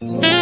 Bye.